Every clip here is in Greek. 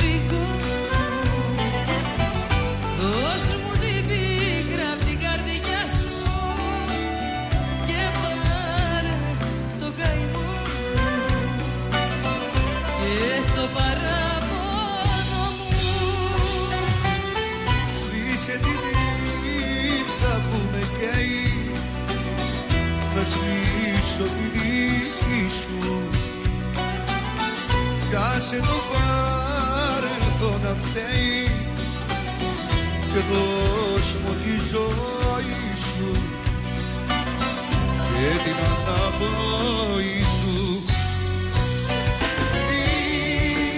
δικό Δώσ' μου την πίκρα απ' την καρδιά σου και πάρε το καημό. Και το παράπονο μου. Σβήσε τη δίψα που με καίει. Να σβήσω τη δική σου. Κι άσε το παρελθόν δώσ' μου τη ζωή σου Και την αναπνοή σου.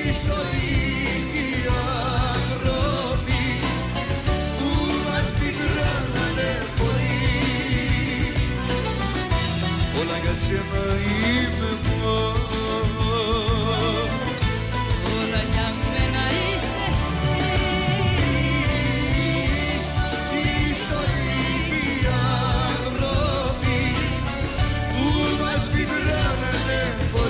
Η ζωή και οι άνθρωποι που μας πικράνανε πολύ. Όλα για σένα είμαι μας πικράνανε πολύ όλα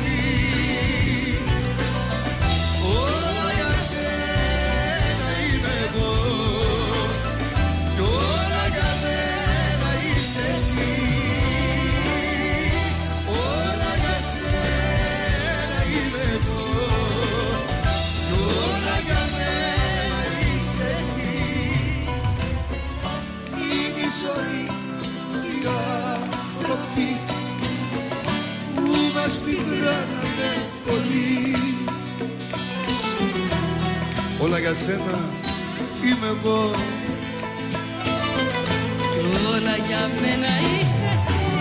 μας πικράνανε πολύ. Όλα για σένα είμαι εγώ. Όλα για μένα είσαι εσύ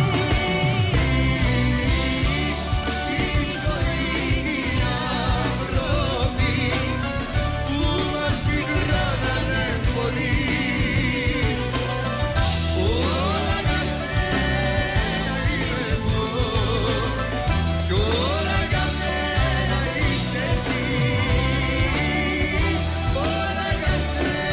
Christmas.